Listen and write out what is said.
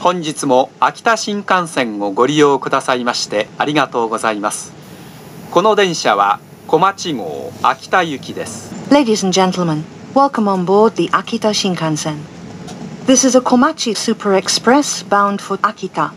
本日も秋田新幹線をご利用くださいましてありがとうございますこの電車は小町号秋田行きです Ladies and gentlemen, welcome on board the Akita Shinkansen. This is a Komachi Super Express bound for Akita.